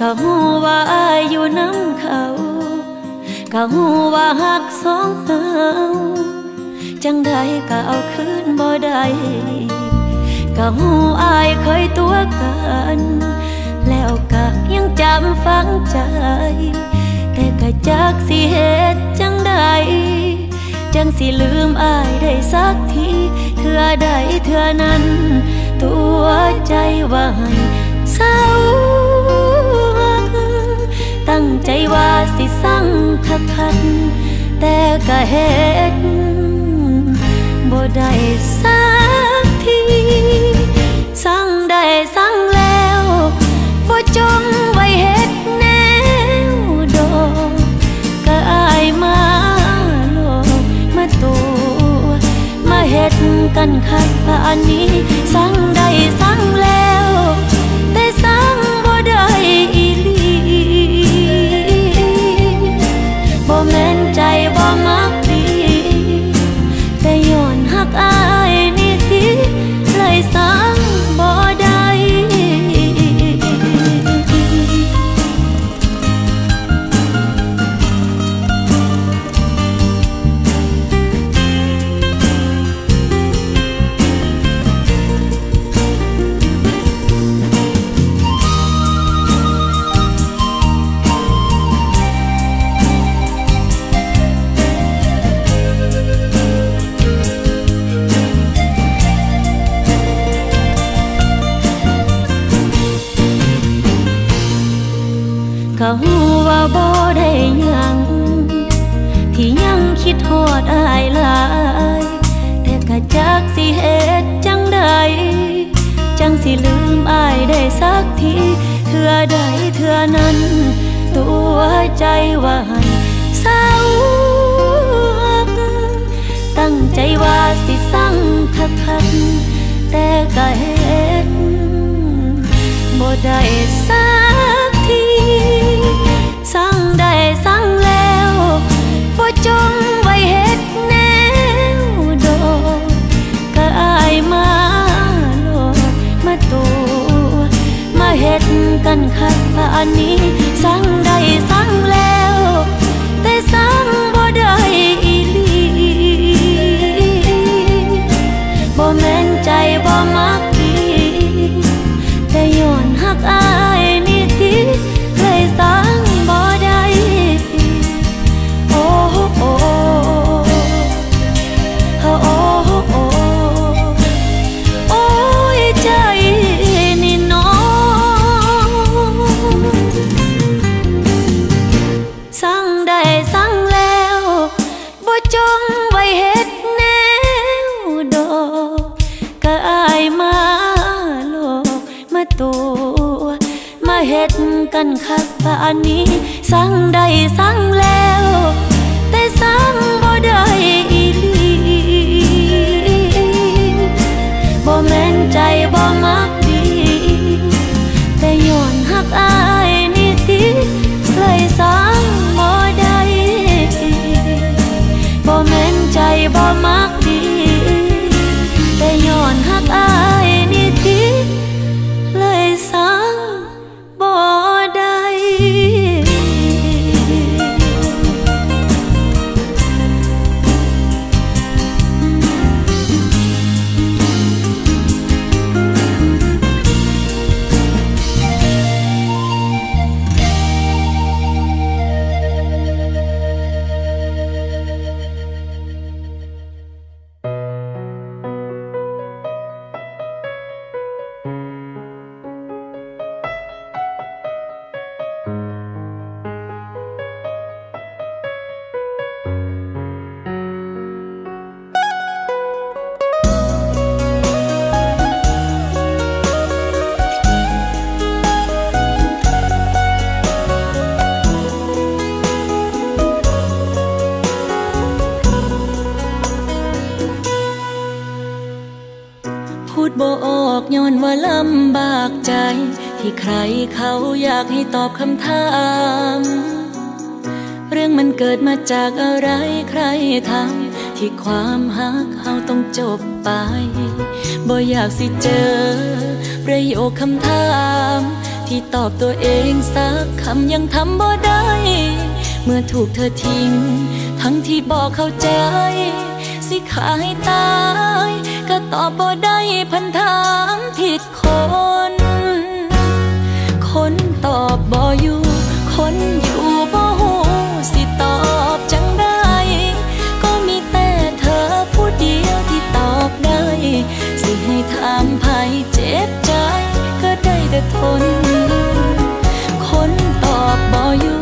ก็หูว่าอายทิ้งไปก็หูว่าอยอยู่น้ำเขาก็หูว่าหักสองเฮาจังใดก็เอาคืนบ่ได้ก็หูอายเคยตัวกันแล้วก็ยังจำฝังใจ แต่ก็จักสิเหตุจังใดจังสิลืมอายได้สักทีเธอใดเธอนั้น ตัวใจว่าให้ ตั้งใจว่าสิสั่งคักคันแต่ก็เฮ็ดบ่ได้สักทีสั่งได้สั่งแล้วบ่จง ก็เฮ็ดบ่ได้สักทีสั่งได้สั่งแล้วบ่จงไว้เฮ็ดแนวดอกก็อายมาโลกมาตัวมาเฮ็ดกันคักป่านนี้สั่ง ย้ มันเกิดมาจากอะไรใครทำที่ความหักเฮาต้องจบไปบ่อยากสิเจอ ประโยคคำถาม ที่ตอบตัวเองสักคำยังทำบ่ได้ เมื่อถูกเธอทิ้ง ทั้งที่บอกเข้าใจ สิขาให้ตาย ก็ตอบบ่ได้พันถามผิดคน คนตอบบ่อยู่คนอยู่ แต่ทน คนตอบบ่อยู่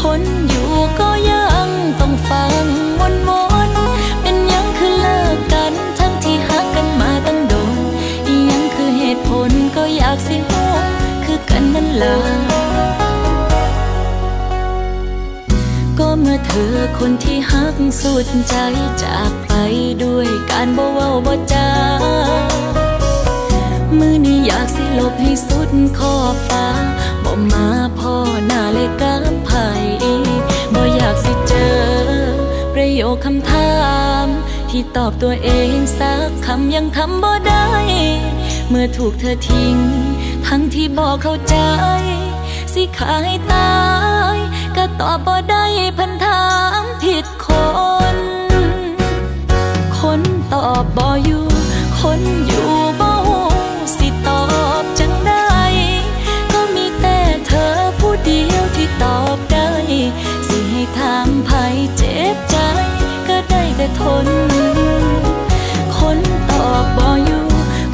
คนอยู่ก็ยังต้องฟังวนวนๆเป็นยังคือเลิกกัน ทั้งที่หักกันมาตั้งโดนยังคือเหตุผลก็อยากสิรู้คือกันนั่นล่ะก็เมื่อเธอคนที่หักสุดใจจากไปด้วยการบ่เว้าบ่จา มือนี้อยากสิลบให้สุดขอบฟ้าบ่มาพ่อหน้าเลยกับไผบ่อยากสิเจอ ประโยคคำถาม ที่ตอบตัวเองสักคำยังทำบ่ได้ เมื่อถูกเธอทิ้ง ทั้งที่บอกเข้าใจ สิขายตาย ก็ตอบบ่ได้พันถามผิดคน คนตอบบ่อยู่ คนอยู่ สิให้ถามภัยเจ็บใจ ก็ได้แต่ทน คนตอบบ่อยู่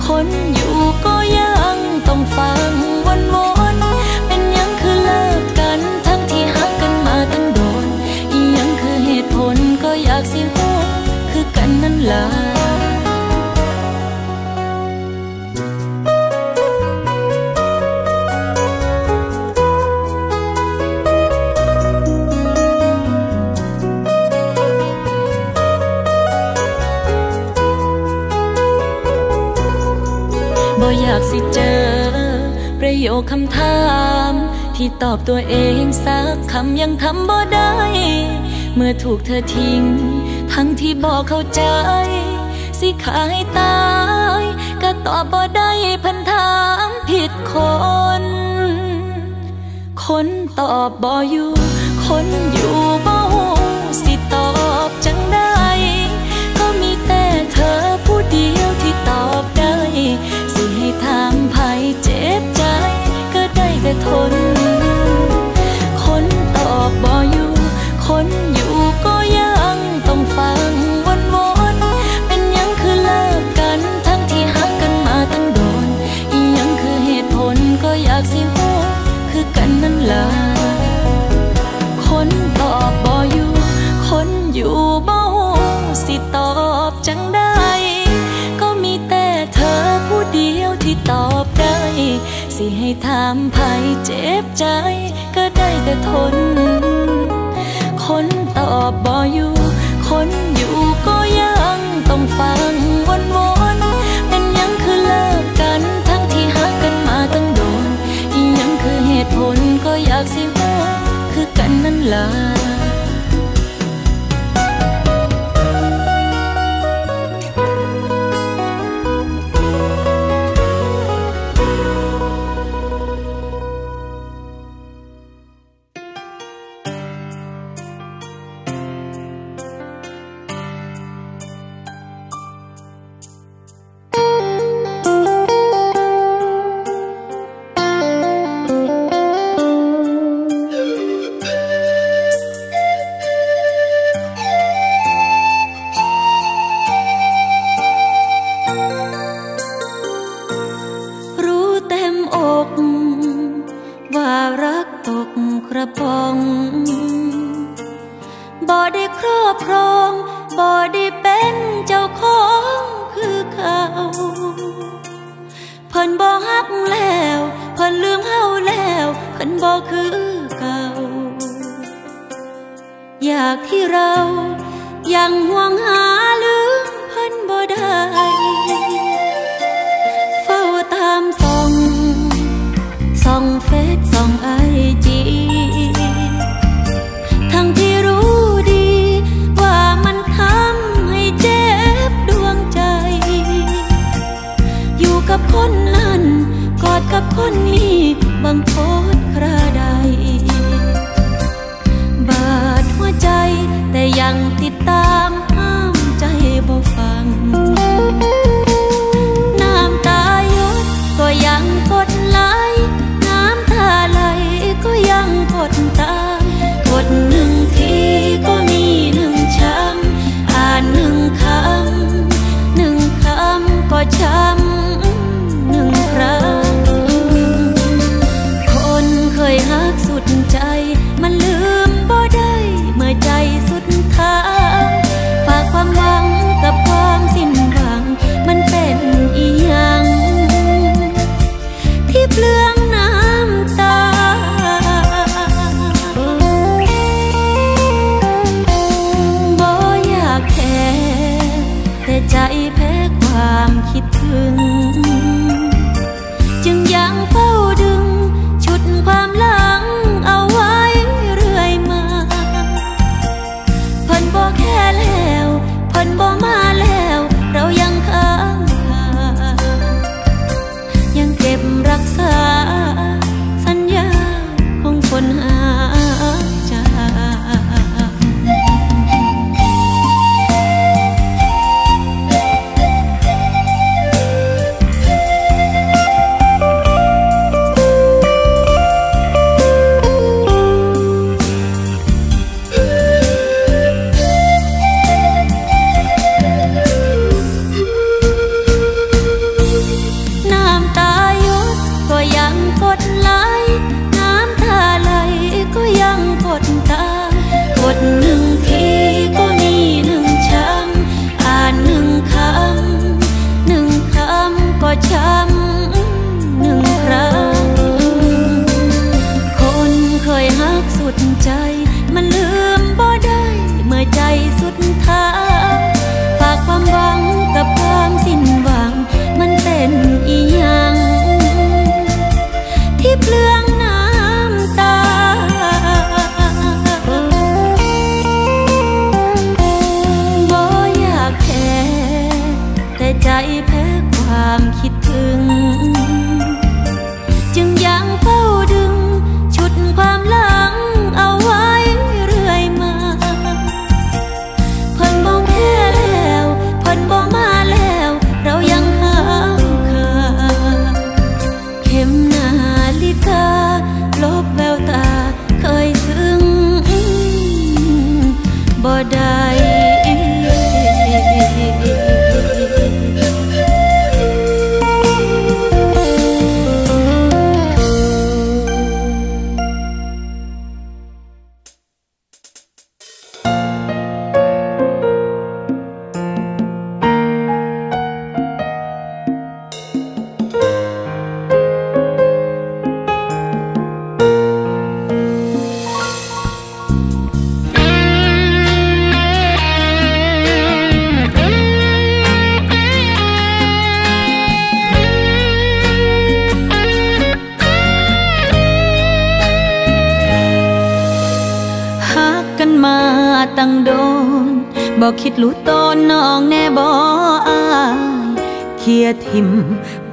คนอยู่ก็ยังต้องฟังวนวนๆเป็นยังคือเลิกกัน ทั้งที่หักกันมาตั้งโดนยังคือเหตุผลก็อยากสิรู้คือกันนั่นล่ะ ยคคำถามที่ตอบตัวเองสักคำยังทำบ่ได้ เมื่อถูกเธอทิ้ง ทั้งที่บอกเข้าใจ สิขาให้ตาย ก็ตอบบ่ได้พันถามผิดคน คนตอบบ่อยู่ คนอยู่ก็ยังต้องฟังวนวนเป็นยังคือเลิกกัน ทั้งที่หักกันมาตั้งโดนอียังคือเหตุผลก็อยากสิรู้คือกันนั่นล่ะคนตอบบ่อยู่ คนอยู่บ่หูสิตอบจังได้ก็มีแต่เธอผู้เดียวที่ตอบได้ สิให้ถามภัยเจ็บใจก็ได้แต่ทน คนตอบบ่อยู่ คนอยู่ก็ยังต้องฟังวนวนๆเป็นยังคือเลิกกัน ทั้งที่หักกันมาตั้งโดนยังคือเหตุผลก็อยากสิว่าคือกันนั่นล่ะ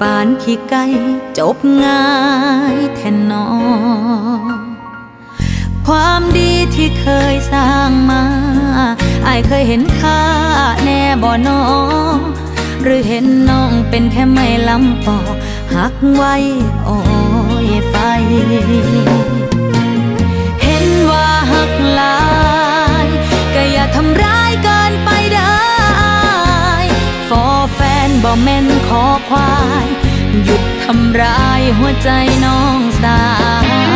ปานขี้ไก่จบง่ายแทนนอ ความดีที่เคยสร้างมาอายเคยเห็นค่าแน่บ่นอ หรือเห็นน้องเป็นแค่ไม่ลำปอหักไว้โอ้ยไฟ เห็นว่าหักลายก็อย่าทำร้ายเกินไปได้ฟอแฟนบ่แม่นขอควาย หยุดทำร้ายหัวใจน้องสาว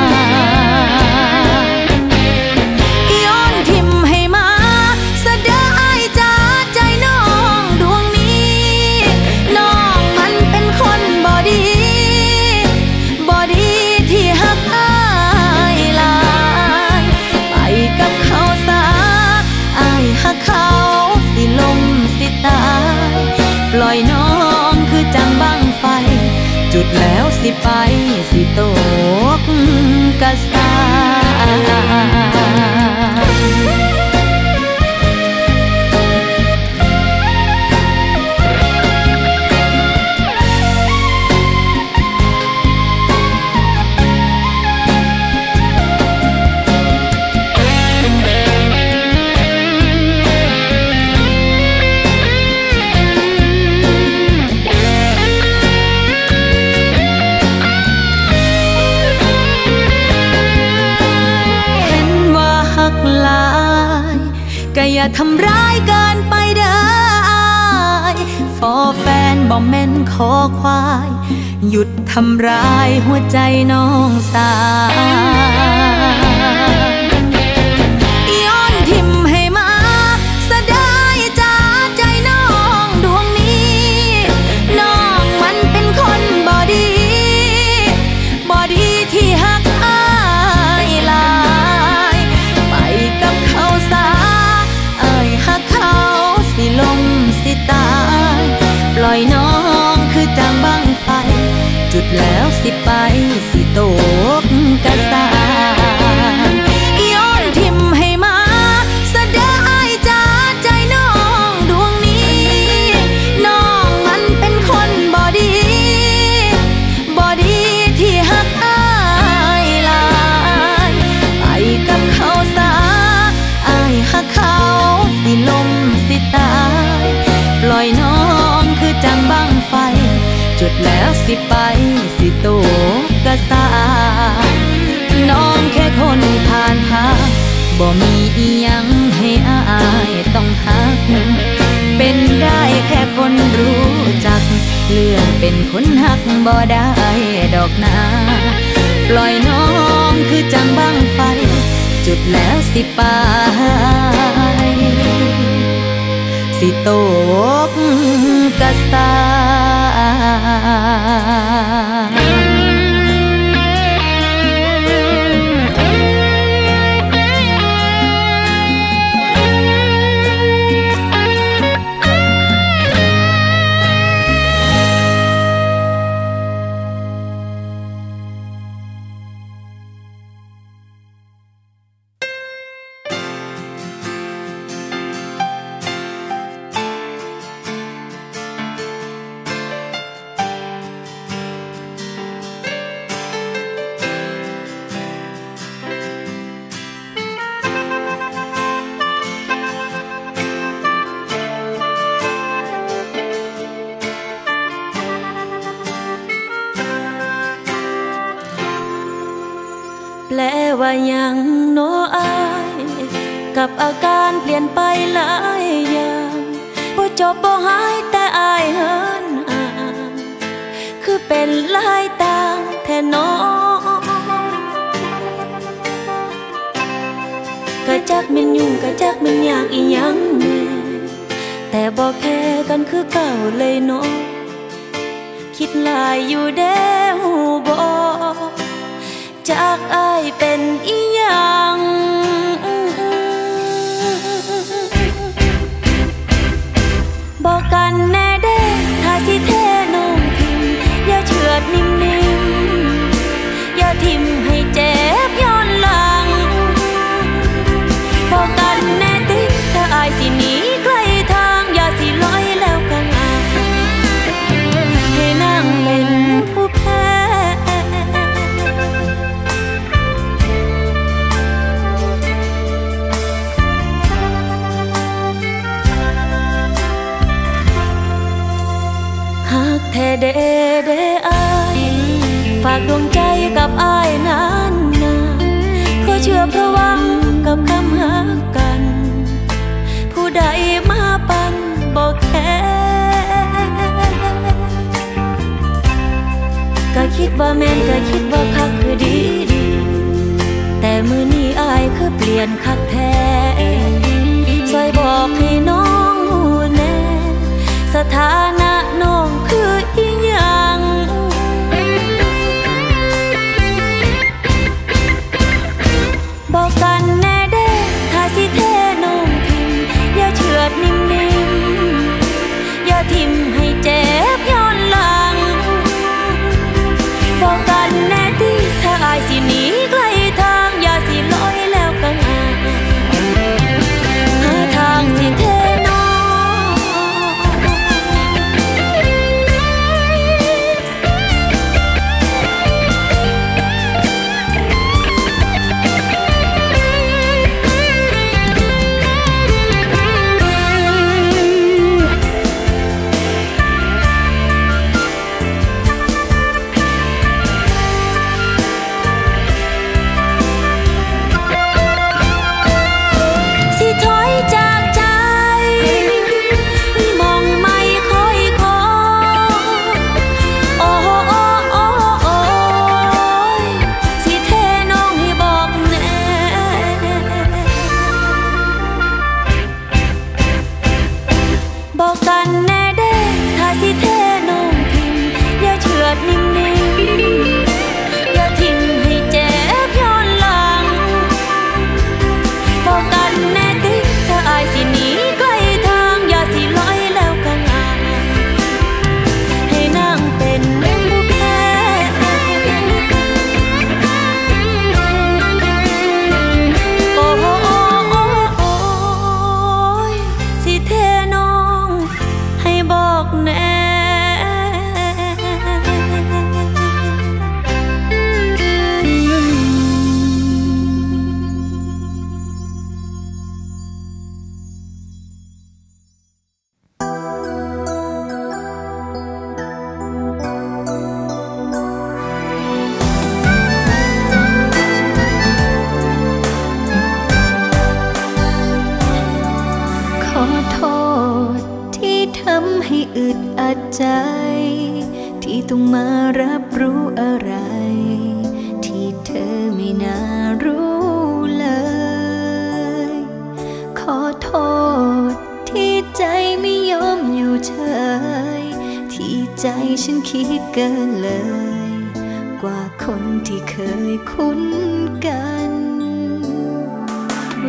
สิไปสิตกกระสา อย่าทำร้ายเกินไปเด้ออายฟอแฟนบ่แม่นขอควาย หยุดทำร้ายหัวใจน้องสาว ไปสิตกกระสานย้อนทิมให้มาสะดายจาใจน้องดวงนี้ น้องมันเป็นคนบ่ดีบ่ดีที่หักอายลายไปกับเขาสาอายหักเขาสิลมสิตายปล่อยน้องคือจังบังไฟ จุดแล้วสิไป โตกระสาน้องแค่คนผ่านทางบ่มีอียังให้อายต้องหัก เป็นได้แค่คนรู้จัก เลื่อนเป็นคนหักบ่ได้ดอกนา ปล่อยน้องคือจังบังไฟ จุดแล้วสิไปสิโตกกระสา กะจักมันยุ่งกะจักมันยากอียังแน่แต่บอกแค่กันคือเก่าเลยเนาะคิดลายอยู่เด้หูบอกจากอายเป็นอียังบอกกันแน่ ว่าแม่นก็คิดว่าคักคือดีดี แต่มือนี้อายคือเปลี่ยนคักแท้ซอยบอกให้น้องหูแน่สถา let me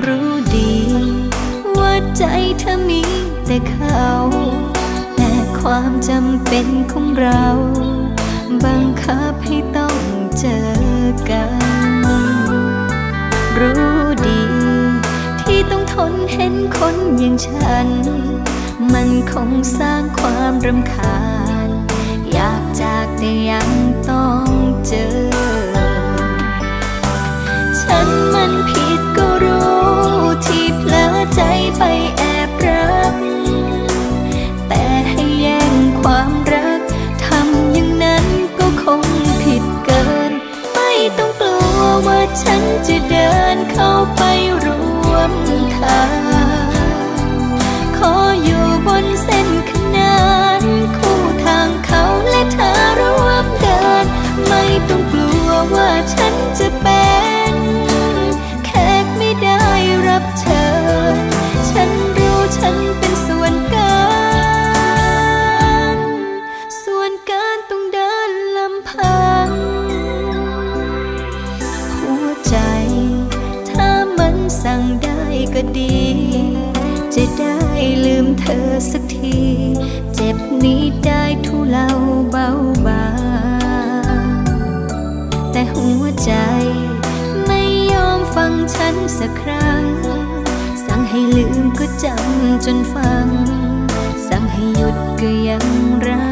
รู้ดี ว่าใจเธอมีแต่เขา แต่ความจำเป็นของเรา บังคับให้ต้องเจอกัน รู้ดี ที่ต้องทนเห็นคนอย่างฉัน มันคงสร้างความรำคาญ อยากจากแต่ยังต้องเจอ ฉันมันผิด to. จะได้ลืมเธอสักที เจ็บนี้ได้ทุเลาเบาบางแต่หัวใจ ไม่ยอมฟังฉันสักครั้ง สั่งให้ลืมก็จำจนฟัง สั่งให้หยุดก็ยังรัก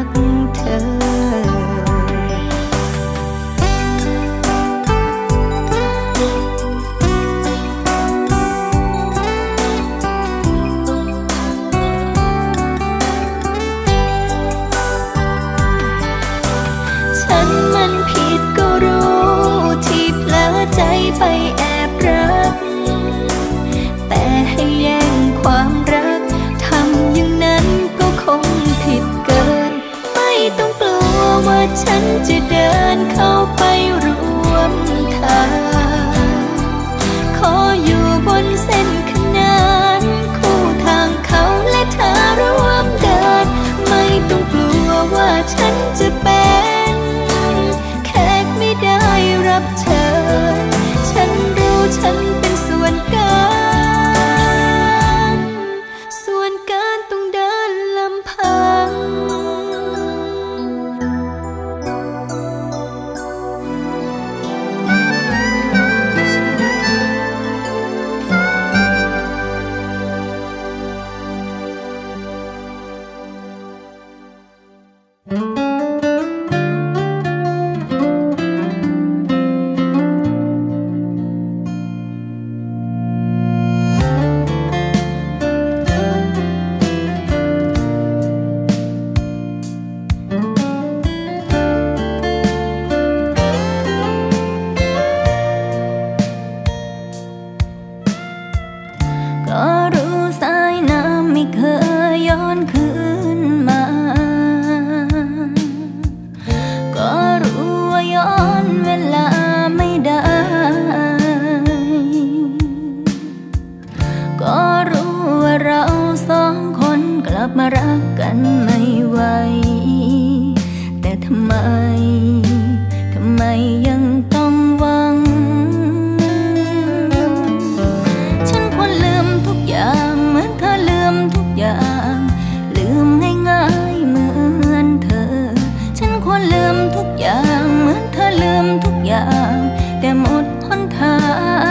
ฉันจะเดินเข้าไปร อย่าง แต่หมดหนทาง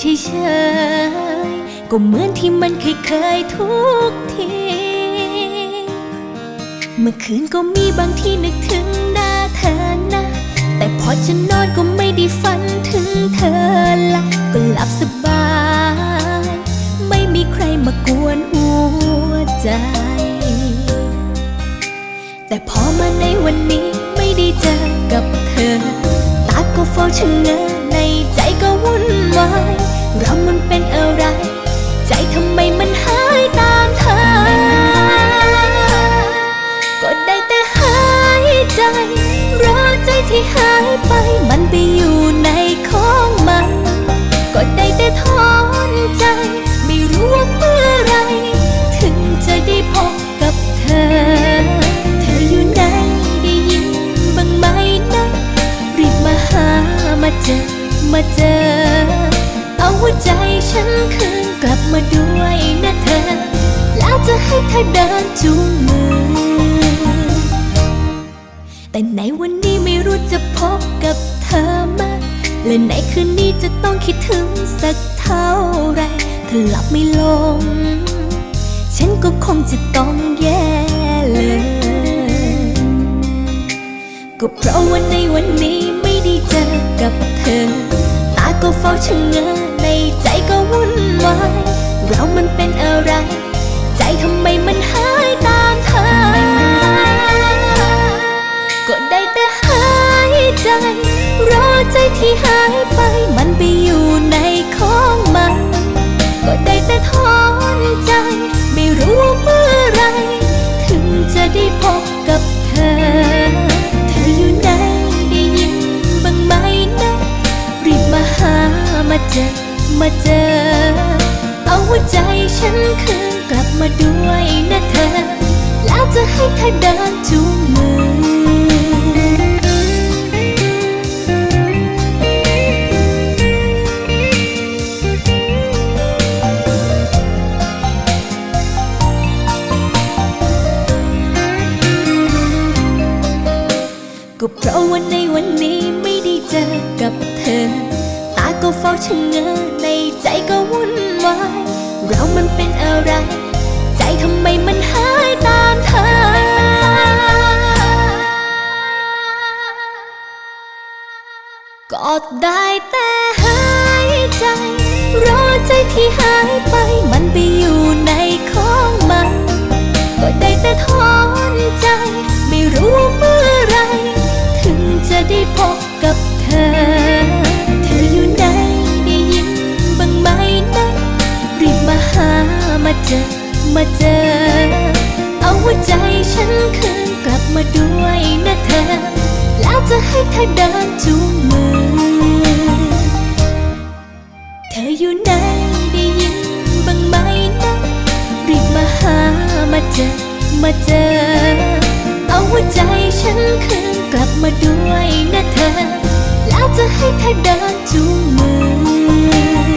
เฉยเฉยก็เหมือนที่มันเคยเคยทุกที เมื่อคืนก็มีบางที่นึกถึงหน้าเธอนะ แต่พอจะนอนก็ไม่ได้ฝันถึงเธอละ ก็หลับสบาย ไม่มีใครมากวนหัวใจ แต่พอมาในวันนี้ไม่ได้เจอกับเธอ ตาก็เฝ้าชะเง้อในใจ ก็วุ่นวายเรามันเป็นอะไร ใจทำไมมันหายตามเธอ ก็ได้แต่หายใจรอใจที่หายไปมันไปอยู่ในของ้เดินจูงมือ แต่ในวันนี้ไม่รู้จะพบกับเธอมาและในคืนนี้จะต้องคิดถึงสักเท่าไรถ้าหลับไม่ลง ฉันก็คงจะต้องแย่เลย ก็เพราะว่าในวันนี้ไม่ได้เจอกับเธอ ตาก็เฝ้าชะเง้อ มาเจอ เอาหัวใจฉันคืนกลับมาด้วยนะเธอ แล้วจะให้เธอเดินจูงมือก็เพราะว่าในวันนี้ ก็เฝ้าชะเง้อในใจก็วุ่นวาย เรามันเป็นอะไร ใจทำไมมันหายตามเธอก็ได้แต่หายใจ รอใจที่หายไป มันไปอยู่ในของมัน ก็ได้แต่ถอนใจ ไม่รู้เมื่อไร ถึงจะได้พบกับเธอ มาเจอ มาเจอ เอาหัวใจฉันคืนกลับมาด้วยนะเธอ แล้วจะให้เธอเดินจูงมือ เธออยู่ไหนได้ยินบ้างไหมนะรีบมาหามาเจอ มาเจอ เอาหัวใจฉันคืนกลับมาด้วยนะเธอ แล้วจะให้เธอเดินจูงมือ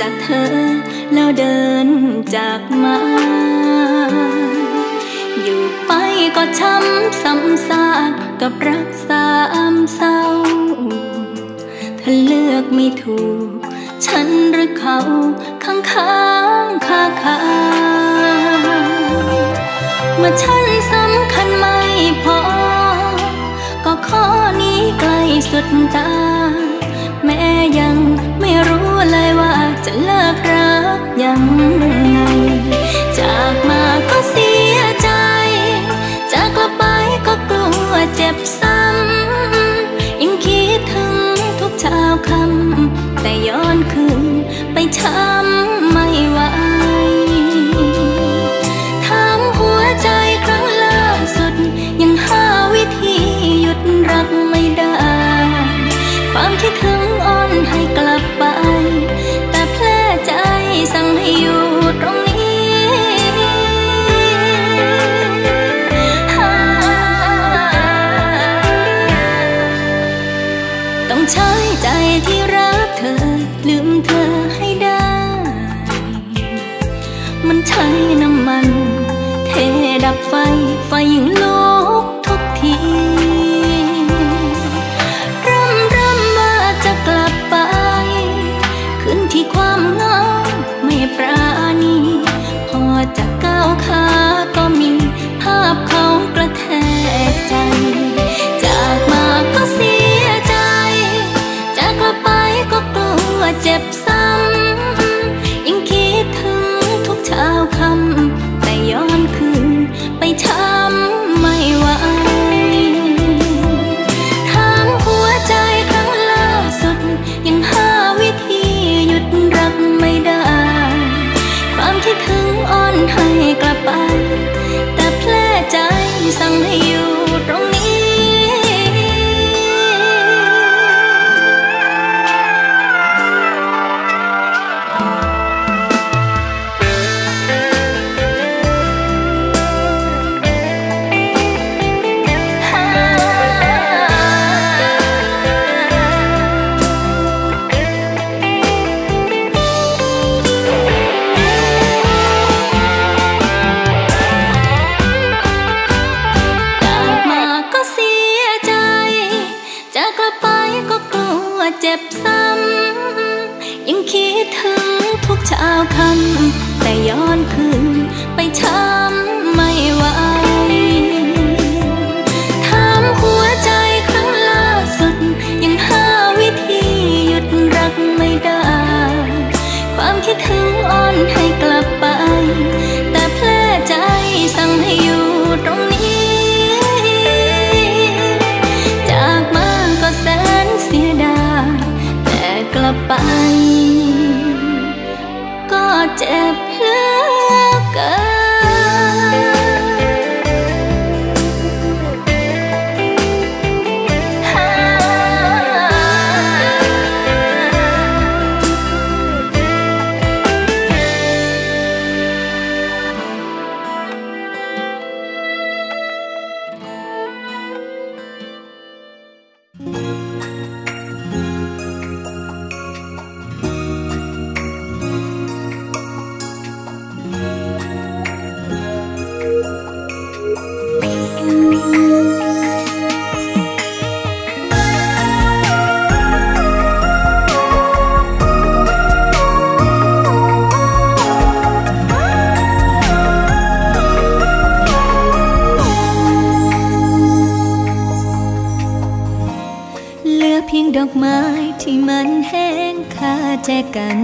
จากเธอ แล้วเดินจากมา อยู่ไปก็ช้ำซ้ำซากกับรักสามเศร้าถ้าเลือกไม่ถูก ฉันหรือเขาข้างข้างๆคาคาเมื่อฉันสำคัญไม่พอ ก็ข้อนี้ไกลสุดตา ยังไม่รู้เลยว่าจะเลิกรักยังไง จากมาก็เสียใจ จากกลับไปก็กลัวเจ็บซ้ำยังคิดถึงทุกเช้าคำแต่ย้อนคืนไปช้ำไม่ไหว ยิ่งลุกทุกทีร่ำร่ำว่าจะกลับไปคืนที่ความเงาไม่ปราณี พอจะก้าวขาก็มีภาพเขากระแทกใจ คิดถึงอ่อนให้กลับไป แต่แผลใจสั่งให้อยู่ตรงนี้ จากมาก็แสนเสียดายแต่กลับไป ก็เจ็บ เพียงดอกไม้ที่มันแห้งคาแจกัน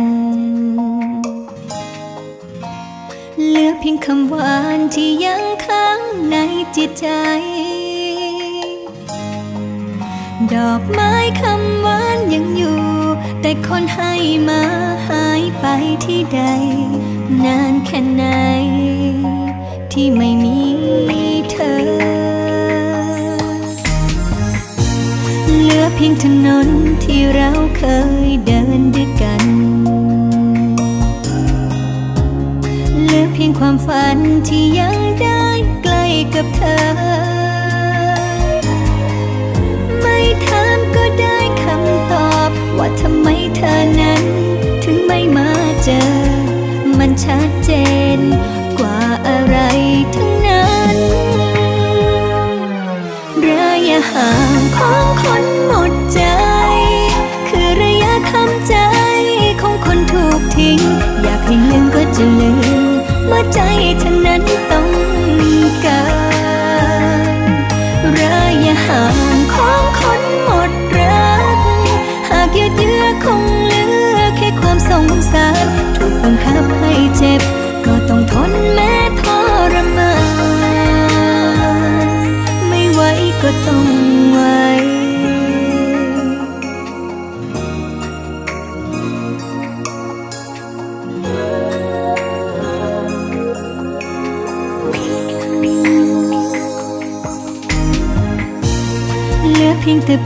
เหลือเพียงคำหวานที่ยังค้างในจิตใจ ดอกไม้คำหวานยังอยู่ แต่คนให้มาหายไปที่ใด นานแค่ไหนที่ไม่มีเธอ เพียงถนนที่เราเคยเดินด้วยกัน เหลือเพียงความฝันที่ยังได้ใกล้กับเธอ ไม่ถามก็ได้คำตอบ ว่าทำไมเธอนั้น ถึงไม่มาเจอ มันชัดเจนกว่าอะไรทั้ง ระยะห่างของคนหมดใจ คือระยะทำใจของคนถูกทิ้ง อยากให้ลืมก็จะลืมเมื่อใจฉันนั้นต้องการ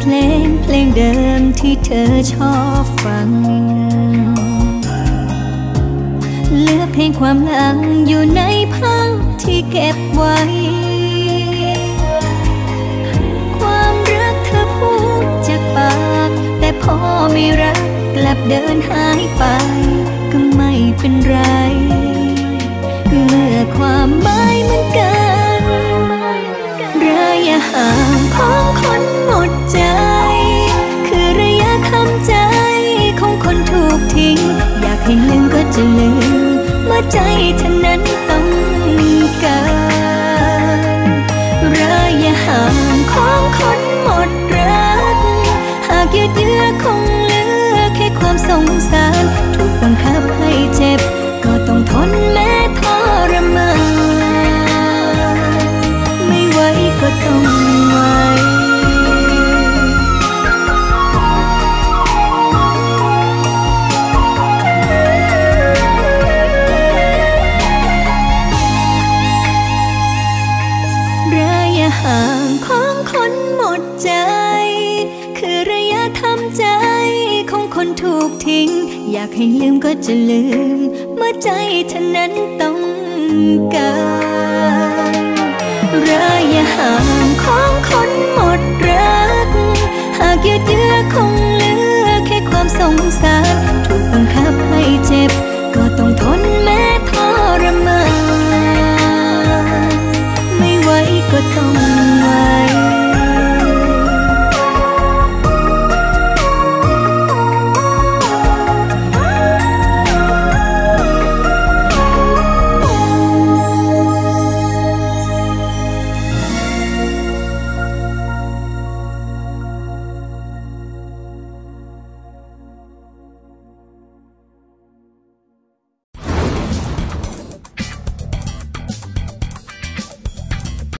เพลงเพลงเดิมที่เธอชอบฟัง เหลือเพียงความหลังอยู่ในภาพที่เก็บไว้ ความรักเธอพูดจากปาก แต่พอไม่รักกลับเดินหายไป ก็ไม่เป็นไร เมื่อความหมายมือนกันระยะห่าง ของคนหมดใจ คือระยะทำใจ ของคนถูกทิ้ง อยากให้ลืมก็จะลืมเมื่อใจเธอนั้นต้องการระยะห่างของคนหมดรัก หากยืดเยื้อคงเหลือแค่ความสงสาร ถูกบังคับให้เจ็บ ก็ต้องทน จะลืม